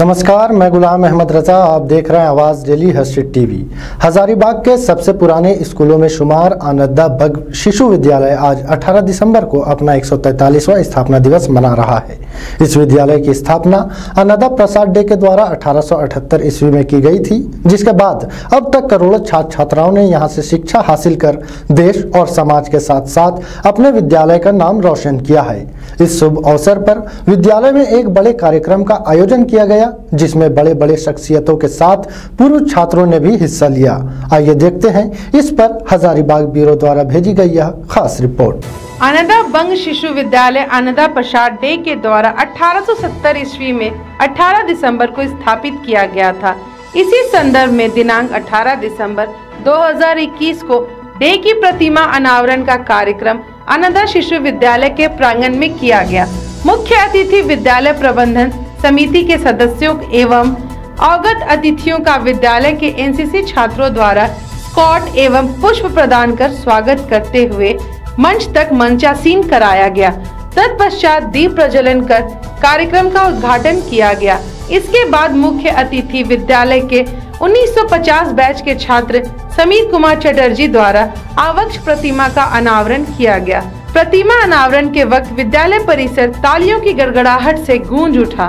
नमस्कार, मैं गुलाम अहमद रजा, आप देख रहे हैं आवाज़ डेली हस्टिड टीवी। हजारीबाग के सबसे पुराने स्कूलों में शुमार आनंदा बग शिशु विद्यालय आज 18 दिसंबर को अपना 143वां स्थापना दिवस मना रहा है। इस विद्यालय की स्थापना आनंदा प्रसाद डे के द्वारा 1878 ईस्वी में की गई थी, जिसके बाद अब तक करोड़ों छात्र छात्राओं ने यहाँ से शिक्षा हासिल कर देश और समाज के साथ साथ अपने विद्यालय का नाम रोशन किया है। इस शुभ अवसर पर विद्यालय में एक बड़े कार्यक्रम का आयोजन किया गया, जिसमें बड़े बड़े शख्सियतों के साथ पूर्व छात्रों ने भी हिस्सा लिया। आइए देखते हैं, इस पर हजारीबाग ब्यूरो द्वारा भेजी गई यह खास रिपोर्ट। आनंदा बंग शिशु विद्यालय आनंदा प्रसाद डे के द्वारा 1870 ईस्वी में 18 दिसंबर को स्थापित किया गया था। इसी संदर्भ में दिनांक 18 दिसंबर 2021 को डे की प्रतिमा अनावरण का कार्यक्रम आनंदा शिशु विद्यालय के प्रांगण में किया गया। मुख्य अतिथि विद्यालय प्रबंधन समिति के सदस्यों एवं अवगत अतिथियों का विद्यालय के एनसीसी छात्रों द्वारा स्कॉट एवं पुष्प प्रदान कर स्वागत करते हुए मंच तक मंचासीन कराया गया। तत्पश्चात दीप प्रज्वलन कर कार्यक्रम का उद्घाटन किया गया। इसके बाद मुख्य अतिथि विद्यालय के 1950 बैच के छात्र समीर कुमार चटर्जी द्वारा आवक्ष प्रतिमा का अनावरण किया गया। प्रतिमा अनावरण के वक्त विद्यालय परिसर तालियों की गड़गड़ाहट से गूंज उठा।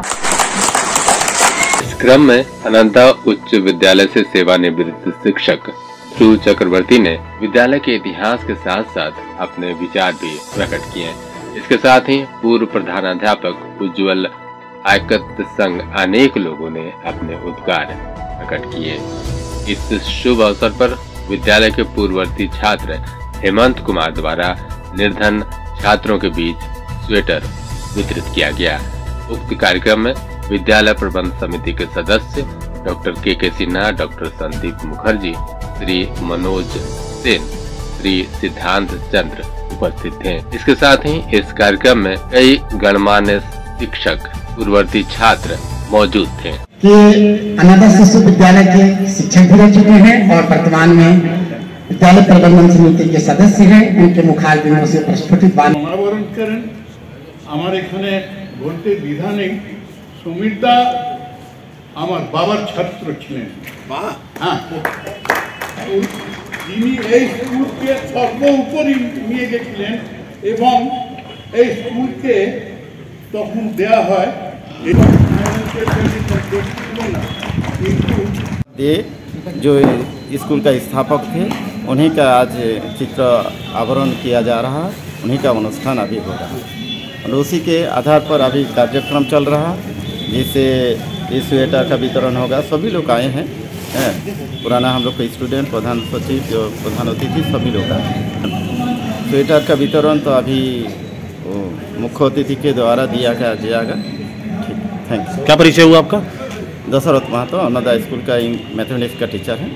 इस क्रम में अनंता उच्च विद्यालय से सेवानिवृत्त शिक्षक ध्रुव चक्रवर्ती ने विद्यालय के इतिहास के साथ साथ अपने विचार भी प्रकट किए। इसके साथ ही पूर्व प्रधानाध्यापक उज्जवल आयकत संघ अनेक लोगों ने अपने उद्गार प्रकट किए। इस शुभ अवसर पर विद्यालय के पूर्ववर्ती छात्र हेमंत कुमार द्वारा निर्धन छात्रों के बीच स्वेटर वितरित किया गया। उक्त कार्यक्रम में विद्यालय प्रबंध समिति के सदस्य doctor K K Sinha, doctor Sandeep Mukherjee, Shri Manoj Sen, Shri Siddhant Chandra उपस्थित थे। इसके साथ ही इस कार्यक्रम में कई गणमान्य शिक्षक पूर्ववर्ती छात्र मौजूद थे कि अनाथा शिशु विद्यालय के शिक्षक भी रह चुके हैं और वर्तमान में विद्यालय प्रबंधन समिति के सदस्य हैं उनके मुखारबिंदों से प्रस्फुटित बात সমাবরণ করেন আমার এখানে বলতে দ্বিধা নেই সমীরদা আমার বাবার ছাত্র ছিলেন হ্যাঁ তো তিনি এই স্কুলকে সর্ব উপরই নিয়ে গেছিলেন এবং এই স্কুলকে তখন দেয়া হয় এবং ফাইন্যান্সিয়াল কন্ডিশন ছিল না কিন্তু ये जो स्कूल का स्थापक थे उन्हीं का आज चित्र आवरण किया जा रहा है उन्हीं का अनुष्ठान अभी हो रहा है और उसी के आधार पर अभी कार्यक्रम चल रहा है जिससे इस स्वेटर का वितरण होगा सभी लोग आए हैं हैं पुराना हम लोग का स्टूडेंट प्रधान सचिव जो प्रधान अतिथि सभी लोग आए हैं स्वेटर का वितरण तो अभी वो मुख्य अतिथि के द्वारा दिया गया जाएगा ठीक थैंक क्या परिचय हुआ आपका? दशरथ महतो अन्नदा स्कूल का मैथमेटिक्स का टीचर है।